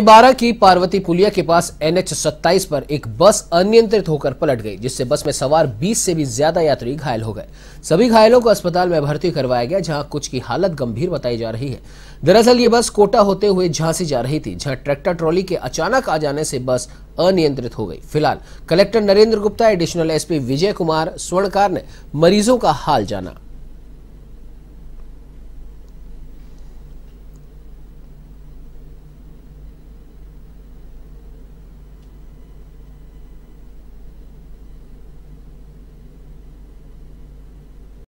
बारह की पार्वती पुलिया के पास एनएच 27 पर एक बस अनियंत्रित होकर पलट गई, जिससे बस में सवार 20 से भी ज़्यादा यात्री घायल हो गए। सभी घायलों को अस्पताल में भर्ती करवाया गया, जहाँ कुछ की हालत गंभीर बताई जा रही है। दरअसल ये बस कोटा होते हुए झांसी जा रही थी, जहाँ ट्रैक्टर ट्रॉली के अचानक आ जाने से बस अनियंत्रित हो गई। फ़िलहाल, collector Narendra Gupta, additional SP Vijay Kumar, Swarnkar ने मरीजों का हाल जाना।